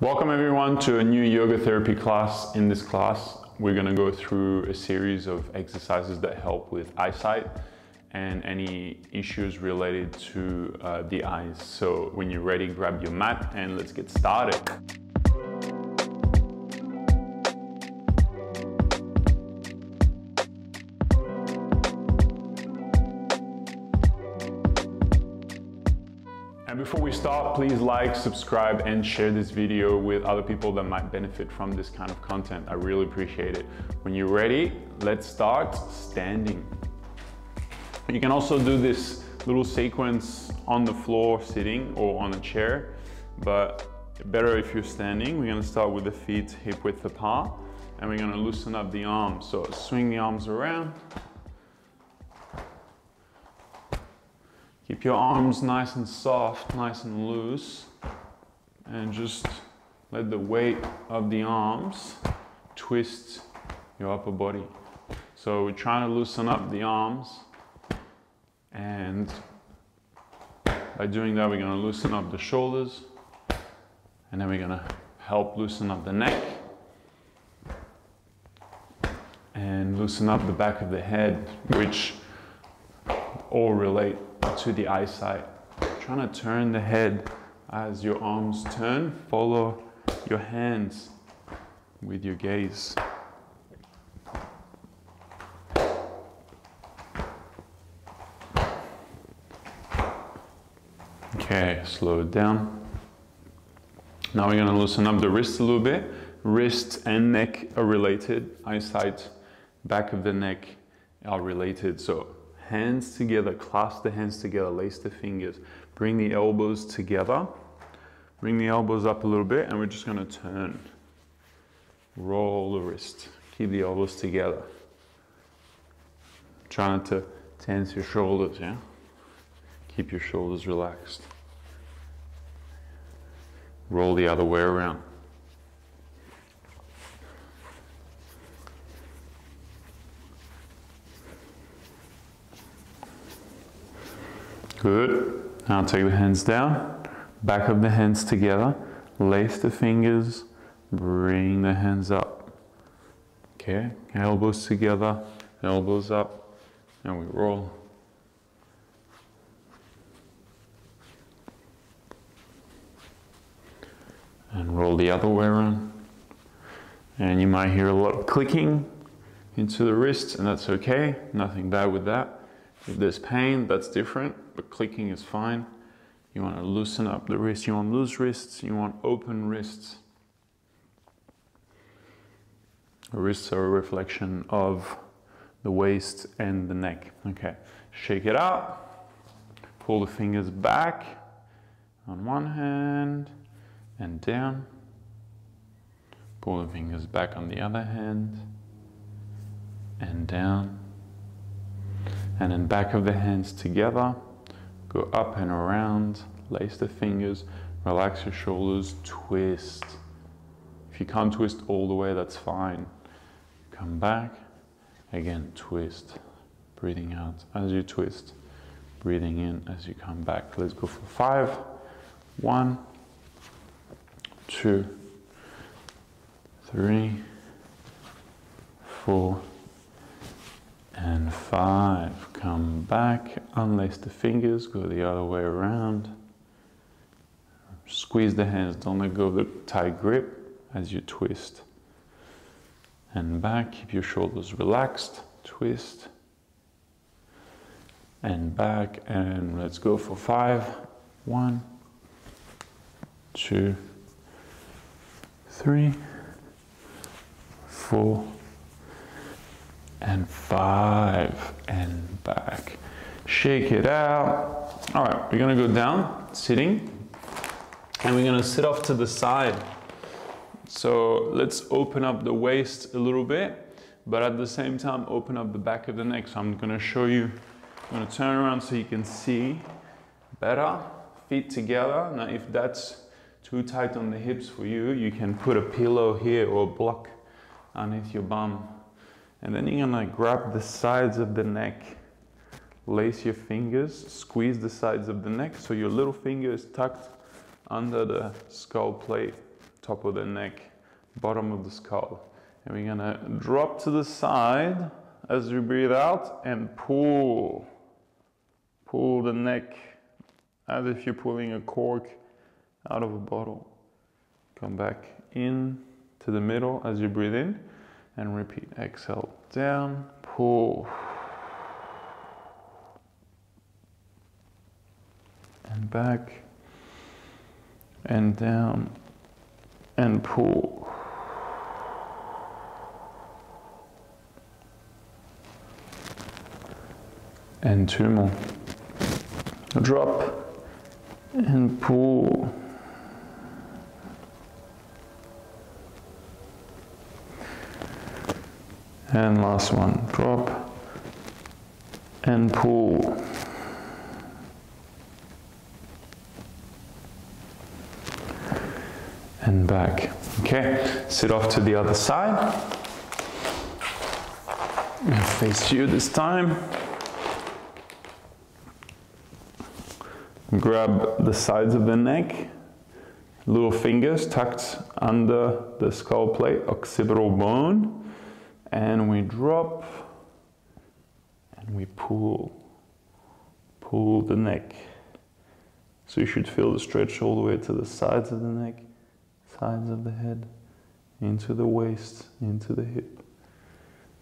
Welcome everyone to a new yoga therapy class. In this class, we're gonna go through a series of exercises that help with eyesight and any issues related to uh, the eyes. So when you're ready, grab your mat and let's get started. Start, please like, subscribe, and share this video with other people that might benefit from this kind of content. I really appreciate it. When you're ready, let's start standing. You can also do this little sequence on the floor sitting or on a chair, but better if you're standing. We're gonna start with the feet hip width apart and we're gonna loosen up the arms. So swing the arms around, Keep your arms nice and soft, nice and loose, and just let the weight of the arms twist your upper body. So we're trying to loosen up the arms, and by doing that, we're going to loosen up the shoulders, and then we're going to help loosen up the neck, and loosen up the back of the head, which all relate to the eyesight. Trying to turn the head as your arms turn. Follow your hands with your gaze. Okay, slow it down. Now we're going to loosen up the wrists a little bit. Wrist and neck are related. Eyesight, back of the neck are related. So hands together, clasp the hands together, lace the fingers, bring the elbows together, bring the elbows up a little bit, and we're just gonna turn. Roll the wrist, keep the elbows together. Try not to tense your shoulders, yeah? Keep your shoulders relaxed. Roll the other way around. Good. Now take the hands down, back of the hands together, lace the fingers, bring the hands up. Okay, elbows together, elbows up, and we roll. And roll the other way around. And you might hear a lot of clicking into the wrists, and that's okay, nothing bad with that. If there's pain, that's different, but clicking is fine. You want to loosen up the wrist. You want loose wrists. You want open wrists. Wrists are a reflection of the waist and the neck. Okay, shake it out. Pull the fingers back on one hand and down. Pull the fingers back on the other hand and down and then back of the hands together, go up and around, lace the fingers, relax your shoulders, twist. If you can't twist all the way, that's fine. Come back, again, twist. Breathing out as you twist, breathing in as you come back. Let's go for five. One, two, three, four, and five. Come back, unlace the fingers, go the other way around. Squeeze the hands, don't let go of the tight grip as you twist. And back, keep your shoulders relaxed, twist. And back, and let's go for five. One, two, three, four, and five and back. Shake it out. All right, we're gonna go down, sitting, and we're gonna sit off to the side. So let's open up the waist a little bit, but at the same time, open up the back of the neck. So I'm gonna show you, I'm gonna turn around so you can see better, feet together. Now if that's too tight on the hips for you, you can put a pillow here or a block underneath your bum and then you're gonna grab the sides of the neck, lace your fingers, squeeze the sides of the neck so your little finger is tucked under the skull plate, top of the neck, bottom of the skull. And we're gonna drop to the side as we breathe out and pull. Pull the neck as if you're pulling a cork out of a bottle. Come back in to the middle as you breathe in and repeat. Exhale, down, pull. And back and down and pull. And two more. Drop and pull. And last one, drop and pull. And back. Okay, sit off to the other side. And face you this time. Grab the sides of the neck, little fingers tucked under the skull plate, occipital bone, and we drop and we pull, pull the neck. So you should feel the stretch all the way to the sides of the neck, sides of the head, into the waist, into the hip.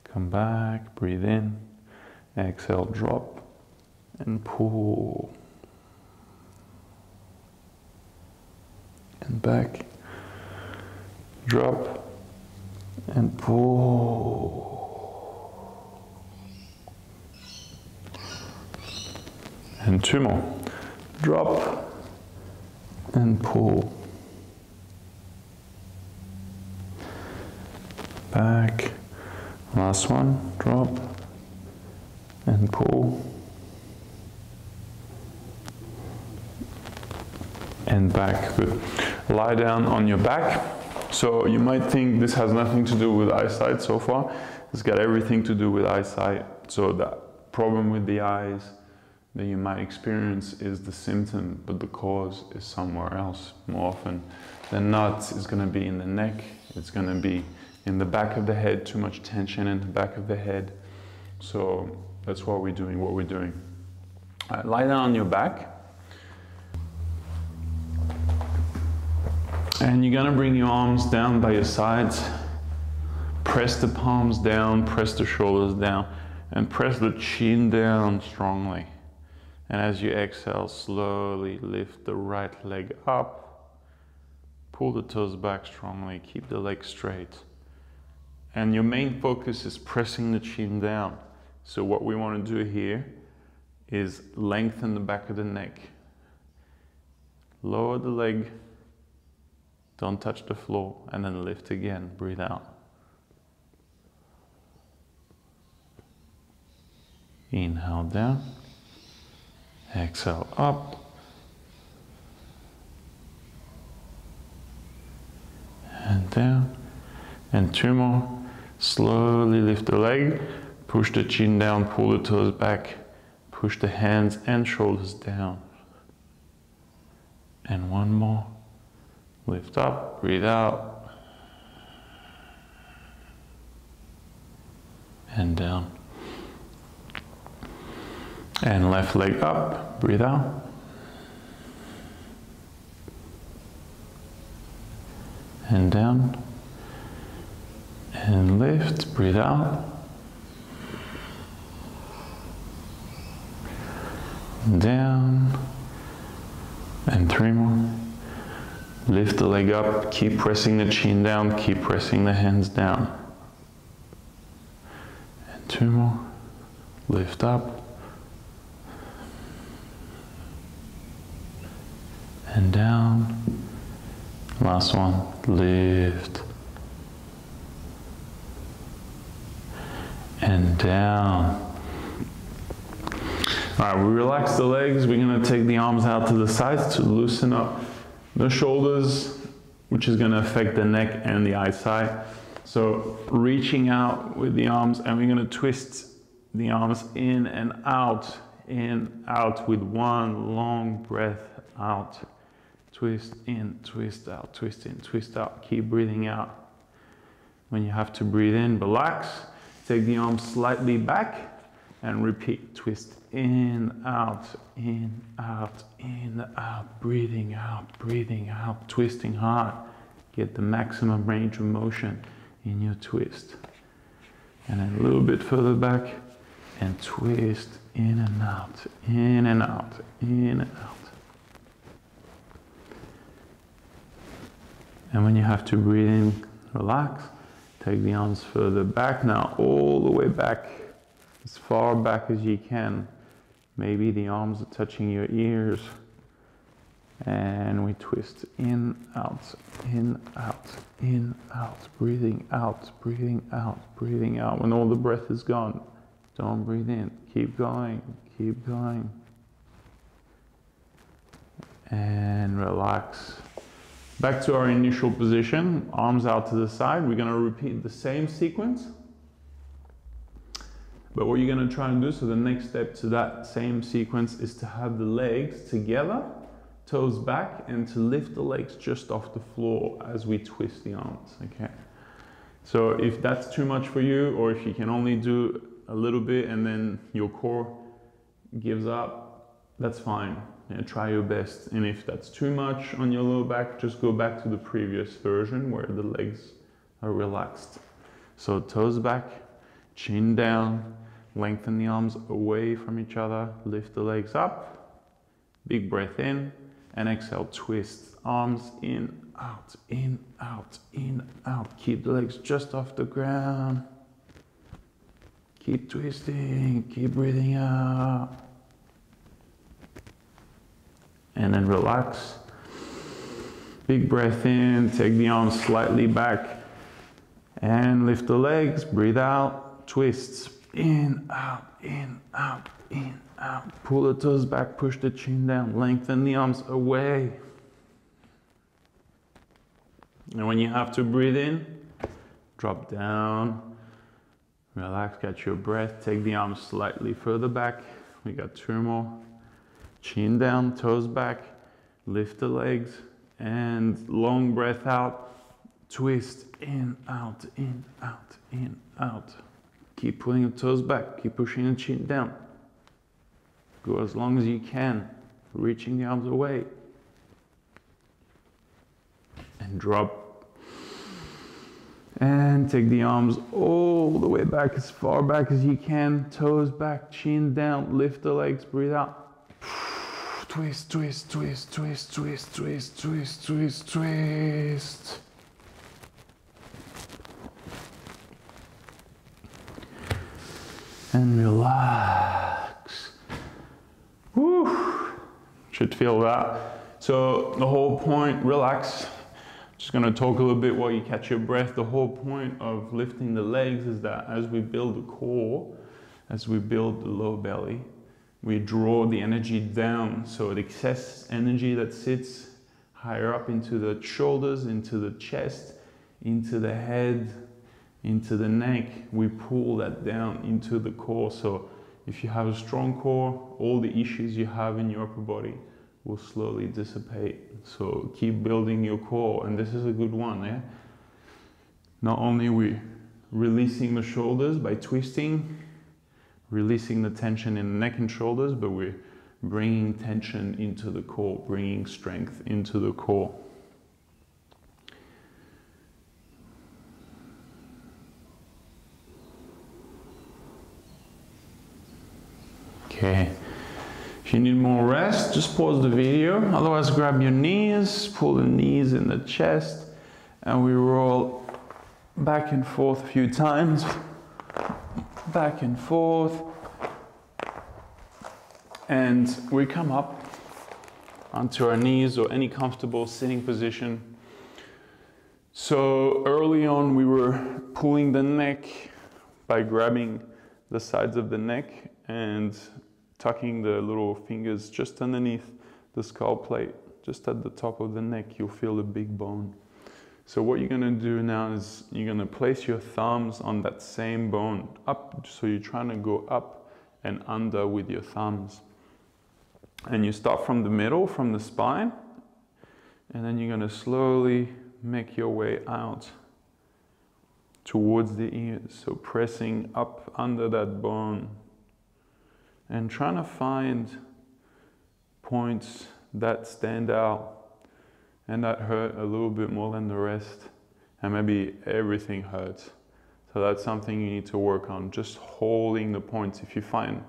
Come back, breathe in, exhale, drop, and pull. and back, drop and pull. And two more. Drop and pull. Back. Last one. Drop and pull. And back. Good lie down on your back. So you might think this has nothing to do with eyesight so far. It's got everything to do with eyesight. So the problem with the eyes that you might experience is the symptom, but the cause is somewhere else. More often than not, it's going to be in the neck. It's going to be in the back of the head, too much tension in the back of the head. So that's why we're doing what we're doing. Right, lie down on your back. And you're gonna bring your arms down by your sides. Press the palms down, press the shoulders down, and press the chin down strongly. And as you exhale, slowly lift the right leg up. Pull the toes back strongly, keep the leg straight. And your main focus is pressing the chin down. So what we want to do here is lengthen the back of the neck. Lower the leg don't touch the floor and then lift again. Breathe out. Inhale down. Exhale up. And down. And two more. Slowly lift the leg. Push the chin down, pull the toes back. Push the hands and shoulders down. And one more. Lift up, breathe out. And down. And left leg up, breathe out. And down. And lift, breathe out. Down. And three more. Lift the leg up, keep pressing the chin down, keep pressing the hands down. And two more. Lift up. And down. Last one. Lift. And down. All right, we relax the legs. We're gonna take the arms out to the sides to loosen up the shoulders, which is gonna affect the neck and the eyesight. So reaching out with the arms and we're gonna twist the arms in and out, in, out with one long breath out. twist in, twist out, twist in, twist out. Keep breathing out. When you have to breathe in, relax. Take the arms slightly back and repeat. Twist in, out, in, out, in, out. Breathing out, breathing out, twisting hard. Get the maximum range of motion in your twist. And then a little bit further back and twist in and out, in and out, in and out. And when you have to breathe in, relax. Take the arms further back now, all the way back, far back as you can. Maybe the arms are touching your ears. And we twist in, out, in, out, in, out, breathing out, breathing out, breathing out. When all the breath is gone, don't breathe in. Keep going, keep going. And relax. Back to our initial position, arms out to the side. We're gonna repeat the same sequence. But what you're gonna try and do, so the next step to that same sequence is to have the legs together toes back and to lift the legs just off the floor as we twist the arms, okay? So if that's too much for you or if you can only do a little bit and then your core gives up, that's fine. Yeah, try your best. And if that's too much on your lower back, just go back to the previous version where the legs are relaxed. So toes back, chin down, lengthen the arms away from each other, lift the legs up, big breath in, and exhale, twist arms in, out, in, out, in, out. Keep the legs just off the ground. Keep twisting, keep breathing out. And then relax. Big breath in, take the arms slightly back and lift the legs, breathe out, twists, in, out, in, out, in, out. Pull the toes back, push the chin down, lengthen the arms away. And when you have to breathe in, drop down, relax, catch your breath, take the arms slightly further back. We got two more. Chin down, toes back, lift the legs, and long breath out. Twist in, out, in, out, in, out. Keep pulling the toes back, keep pushing the chin down. Go as long as you can, reaching the arms away. And drop. And take the arms all the way back, as far back as you can. Toes back, chin down, lift the legs, breathe out. Twist, twist, twist, twist, twist, twist, twist, twist, twist. And relax. Woo. Should feel that. So the whole point, relax. Just gonna talk a little bit while you catch your breath. The whole point of lifting the legs is that as we build the core, as we build the low belly, we draw the energy down. So the excess energy that sits higher up into the shoulders, into the chest, into the head, into the neck, we pull that down into the core. So if you have a strong core, all the issues you have in your upper body will slowly dissipate. So keep building your core, and this is a good one. Yeah? Not only we releasing the shoulders by twisting, releasing the tension in the neck and shoulders, but we're bringing tension into the core, bringing strength into the core. Okay. If you need more rest, just pause the video. Otherwise, grab your knees, pull the knees in the chest, and we roll back and forth a few times. Back and forth. And we come up onto our knees or any comfortable sitting position. So early on, we were pulling the neck by grabbing the sides of the neck and tucking the little fingers just underneath the skull plate, just at the top of the neck, you'll feel a big bone. So what you're gonna do now is you're gonna place your thumbs on that same bone up. So you're trying to go up and under with your thumbs. And you start from the middle, from the spine, And then you're gonna slowly make your way out towards the ears. So pressing up under that bone and trying to find points that stand out and that hurt a little bit more than the rest. And maybe everything hurts. So that's something you need to work on, just holding the points. If you find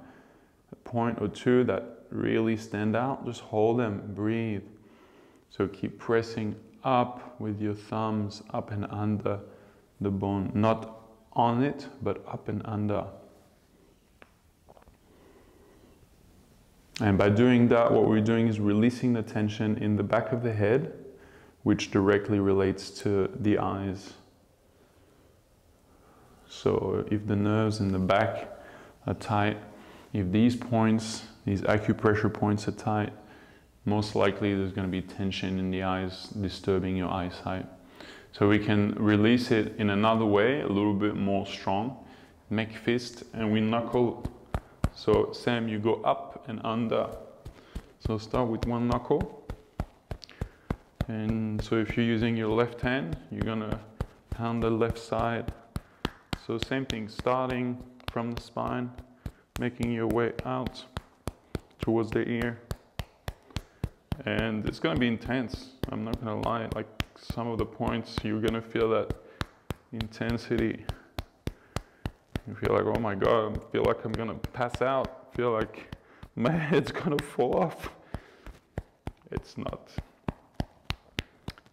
a point or two that really stand out, just hold them, breathe. So keep pressing up with your thumbs up and under the bone, not on it, but up and under. And by doing that, what we're doing is releasing the tension in the back of the head, which directly relates to the eyes. So if the nerves in the back are tight, if these points, these acupressure points are tight, most likely there's going to be tension in the eyes disturbing your eyesight. So we can release it in another way, a little bit more strong. Make fist and we knuckle. So Sam, you go up and under. So start with one knuckle. And so if you're using your left hand, you're gonna pound the left side. So same thing, starting from the spine, making your way out towards the ear. And it's gonna be intense, I'm not gonna lie. Like some of the points, you're gonna feel that intensity. You feel like, oh my God, I feel like I'm gonna pass out. Feel like my head's gonna fall off. It's not.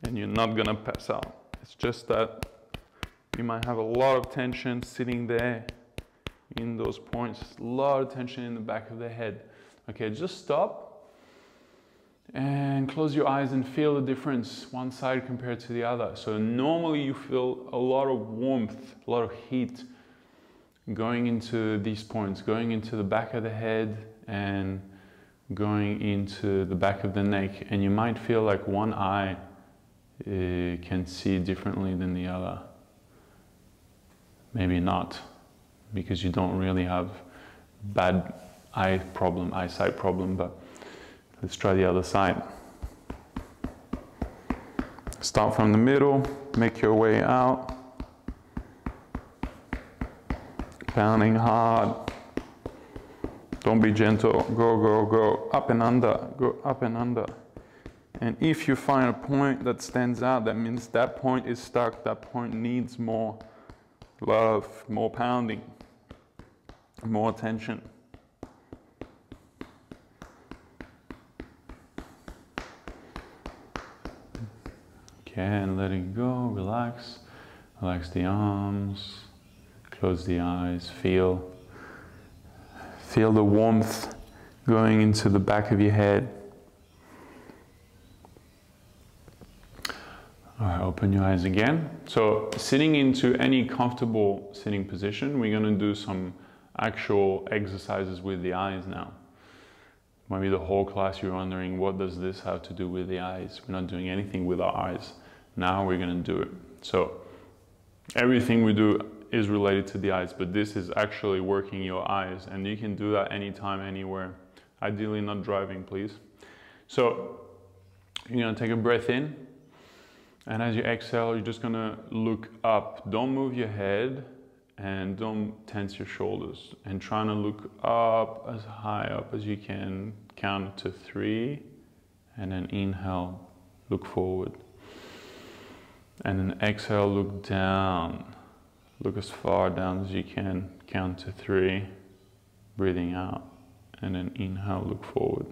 And you're not gonna pass out. It's just that you might have a lot of tension sitting there in those points, a lot of tension in the back of the head. Okay, just stop and close your eyes and feel the difference one side compared to the other. So normally you feel a lot of warmth, a lot of heat going into these points, going into the back of the head and going into the back of the neck. And you might feel like one eye uh, can see differently than the other. Maybe not, because you don't really have bad eye problem, eyesight problem, but let's try the other side. Start from the middle, make your way out. Pounding hard. Don't be gentle. Go, go, go. Up and under. Go up and under. And if you find a point that stands out, that means that point is stuck. That point needs more love, more pounding, more attention. Okay, and let it go. Relax. Relax the arms. Close the eyes. Feel. Feel the warmth going into the back of your head. Open your eyes again. So sitting into any comfortable sitting position, we're gonna do some actual exercises with the eyes now. Maybe the whole class you're wondering, what does this have to do with the eyes? We're not doing anything with our eyes. Now we're gonna do it. So everything we do is related to the eyes, but this is actually working your eyes and you can do that anytime, anywhere. Ideally not driving, please. So you're gonna take a breath in and as you exhale, you're just gonna look up. Don't move your head and don't tense your shoulders and trying to look up as high up as you can. Count to three and then inhale, look forward. And then exhale, look down. Look as far down as you can. Count to three, breathing out. And then inhale, look forward.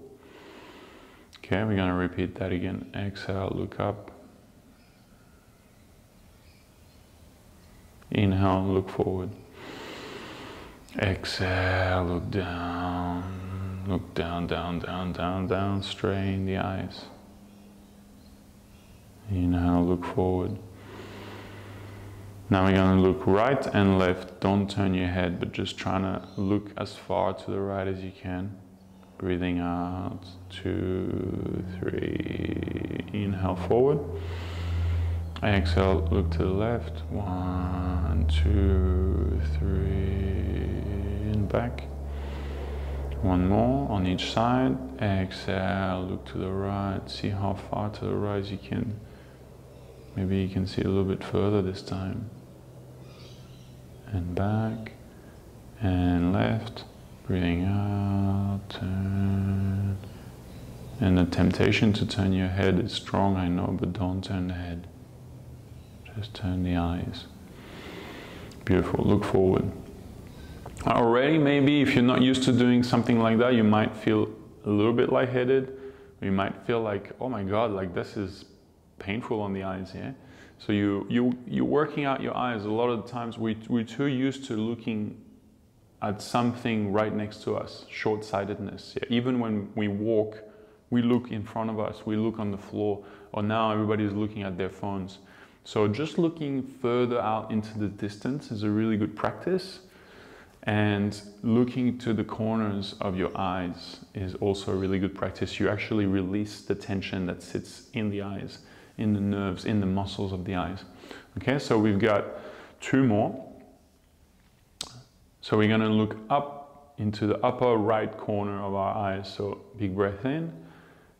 Okay, we're gonna repeat that again. Exhale, look up. Inhale, look forward. Exhale, look down. Look down, down, down, down, down. Strain the eyes. Inhale, look forward. Now we're going to look right and left. Don't turn your head, but just trying to look as far to the right as you can. Breathing out, two, three. Inhale forward. Exhale, look to the left. One, two, three, and back. One more on each side. Exhale, look to the right. See how far to the right you can. Maybe you can see a little bit further this time. And back and left. Breathing out, turn. And the temptation to turn your head is strong, I know, but don't turn the head. Just turn the eyes. Beautiful. Look forward. Already, maybe if you're not used to doing something like that, you might feel a little bit lightheaded. You might feel like, oh my God, like this is painful on the eyes, yeah? So you, you, you're working out your eyes. A lot of the times we, we're too used to looking at something right next to us, short-sightedness. Yeah? Even when we walk, we look in front of us, we look on the floor, or now everybody's looking at their phones. So just looking further out into the distance is a really good practice. And looking to the corners of your eyes is also a really good practice. You actually release the tension that sits in the eyes, in the nerves, in the muscles of the eyes. Okay, so we've got two more. So we're gonna look up into the upper right corner of our eyes. So big breath in,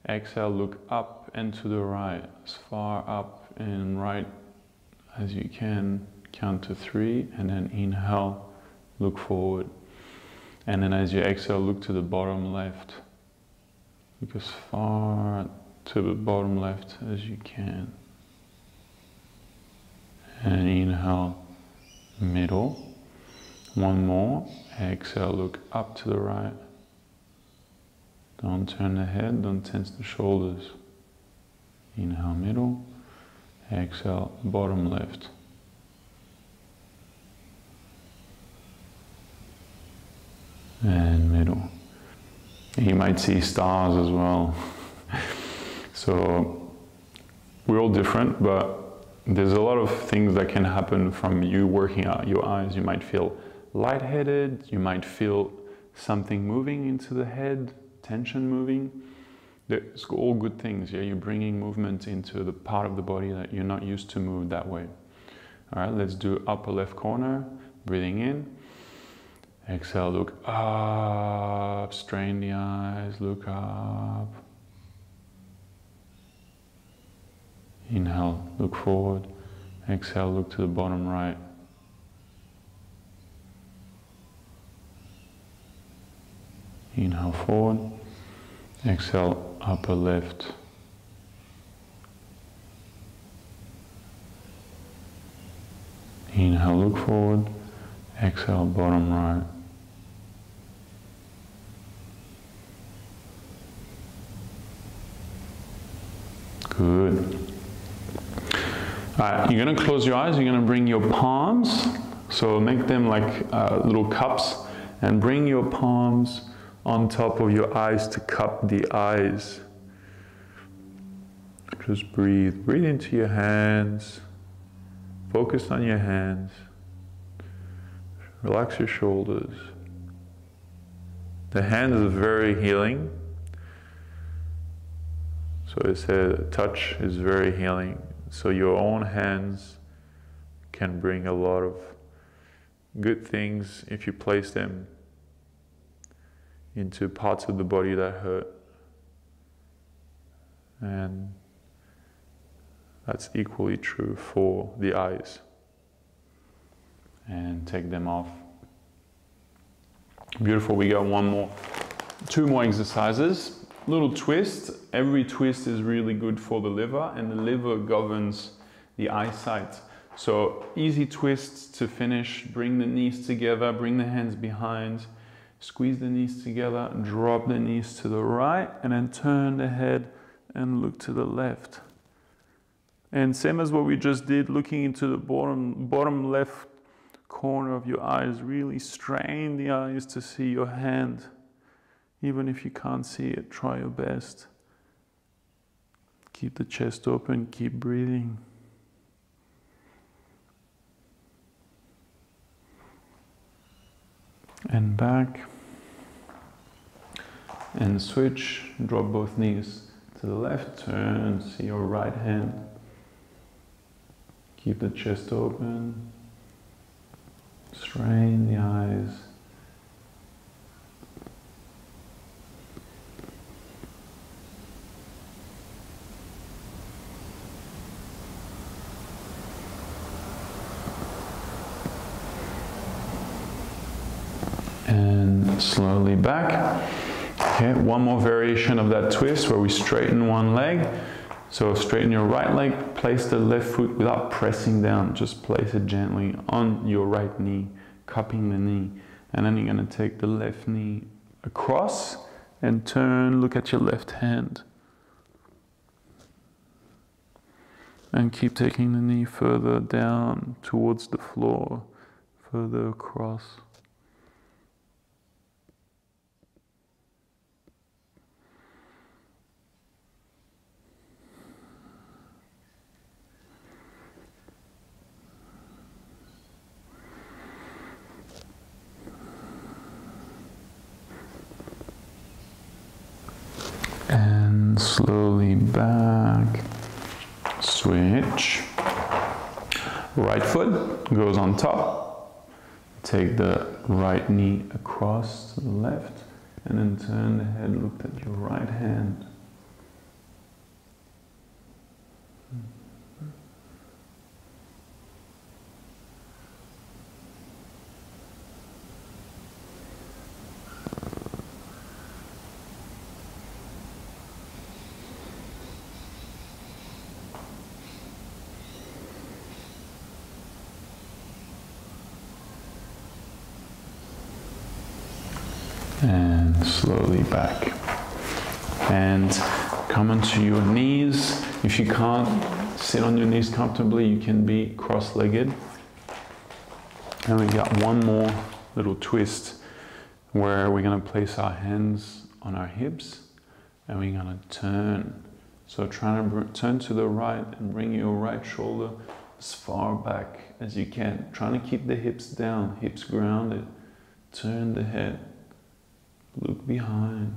exhale, look up and to the right, as far up and right as you can. Count to three and then inhale look forward. And then as you exhale, look to the bottom left. Look as far to the bottom left as you can. And inhale, middle. One more. Exhale, look up to the right. Don't turn the head, don't tense the shoulders. Inhale, middle. Exhale, bottom left. and middle. You might see stars as well. So we're all different, but there's a lot of things that can happen from you working out your eyes. You might feel lightheaded, you might feel something moving into the head, tension moving. It's all good things. Yeah, you're bringing movement into the part of the body that you're not used to move that way. All right, let's do upper left corner, breathing in. Exhale, look up, strain the eyes, look up. Inhale, look forward. Exhale, look to the bottom right. Inhale forward. Exhale, upper left. Inhale, look forward. Exhale, bottom right. Good. Right, you're going to close your eyes. You're going to bring your palms. So make them like uh, little cups and bring your palms on top of your eyes to cup the eyes. Just breathe. Breathe into your hands. Focus on your hands. Relax your shoulders. The hands is very healing. So it said touch is very healing. So your own hands can bring a lot of good things if you place them into parts of the body that hurt. And that's equally true for the eyes. And take them off. Beautiful, we got one more. Two more exercises little twist. Every twist is really good for the liver and the liver governs the eyesight. So easy twists to finish. Bring the knees together, bring the hands behind, squeeze the knees together, drop the knees to the right and then turn the head and look to the left. And same as what we just did, looking into the bottom, bottom left corner of your eyes, really strain the eyes to see your hand. Even if you can't see it, try your best. Keep the chest open, keep breathing. And back. And switch, drop both knees to the left, turn, see your right hand. Keep the chest open. Strain the eyes. Slowly back. Okay, one more variation of that twist where we straighten one leg. So straighten your right leg, place the left foot without pressing down, just place it gently on your right knee, cupping the knee. And then you're gonna take the left knee across and turn, look at your left hand. And keep taking the knee further down towards the floor, further across. And slowly back. Switch. Right foot goes on top. Take the right knee across to the left and then turn the head, look at your right hand. And slowly back. And come onto your knees. If you can't sit on your knees comfortably, you can be cross legged. And we got one more little twist where we're going to place our hands on our hips and we're going to turn. So try to turn to the right and bring your right shoulder as far back as you can. Trying to keep the hips down, hips grounded. Turn the head Look behind.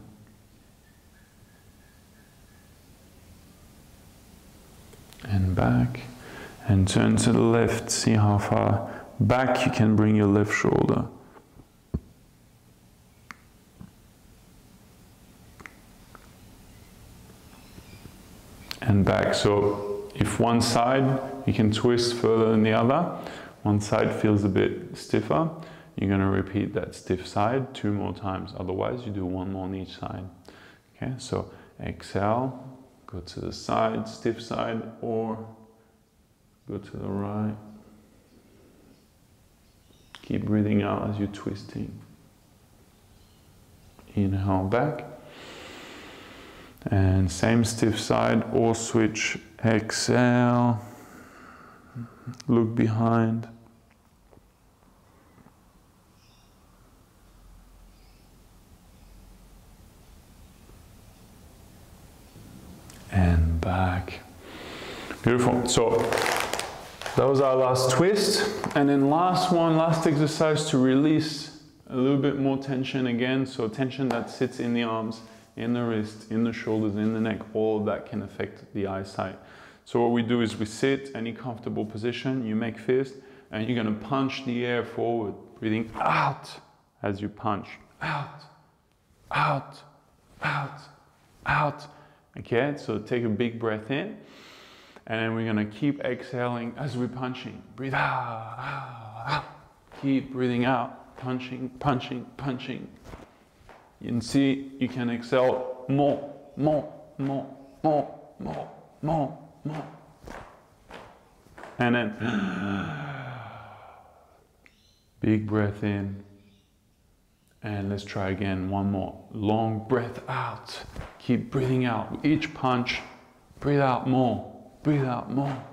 And back. And turn to the left. See how far back you can bring your left shoulder. And back. So if one side, you can twist further than the other. One side feels a bit stiffer. You're going to repeat that stiff side two more times. Otherwise, you do one more on each side. Okay, so exhale, go to the side, stiff side, or go to the right. Keep breathing out as you're twisting. Inhale back. And same stiff side or switch. Exhale. Look behind. and back. Beautiful. So that was our last twist. And then last one, last exercise to release a little bit more tension again. So tension that sits in the arms, in the wrist, in the shoulders, in the neck, all of that can affect the eyesight. So what we do is we sit any comfortable position, you make fist, and you're gonna punch the air forward, breathing out as you punch. Out, out, out, out. Okay, so take a big breath in. And then we're gonna keep exhaling as we're punching. Breathe out, out, out. Keep breathing out, punching, punching, punching. You can see you can exhale more, more, more, more, more, more, more. And then big breath in. And let's try again, one more. Long breath out. Keep breathing out. Each punch, breathe out more, breathe out more.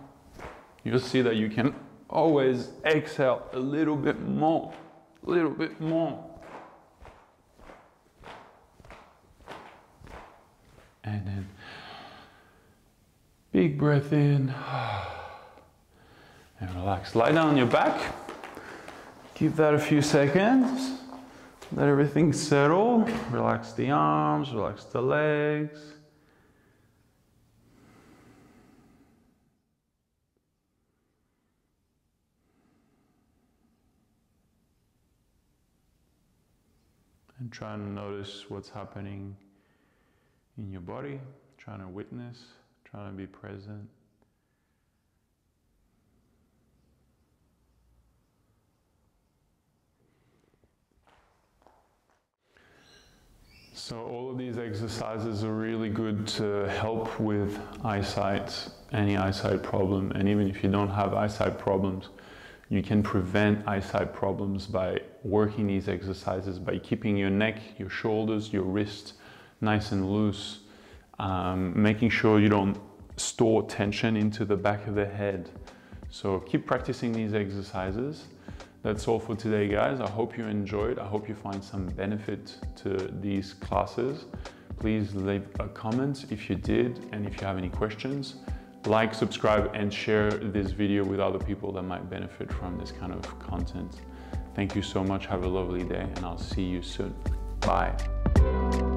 You'll see that you can always exhale a little bit more, a little bit more. And then big breath in and relax. Lie down on your back. Keep that a few seconds. Let everything settle. Relax the arms, relax the legs. And try to notice what's happening in your body, trying to witness, trying to be present. So all of these exercises are really good to help with eyesight, any eyesight problem. And even if you don't have eyesight problems, you can prevent eyesight problems by working these exercises, by keeping your neck, your shoulders, your wrist nice and loose, um, making sure you don't store tension into the back of the head. So keep practicing these exercises. That's all for today, guys. I hope you enjoyed. I hope you find some benefit to these classes. Please leave a comment if you did and if you have any questions. Like, subscribe, and share this video with other people that might benefit from this kind of content. Thank you so much. Have a lovely day, and I'll see you soon. Bye.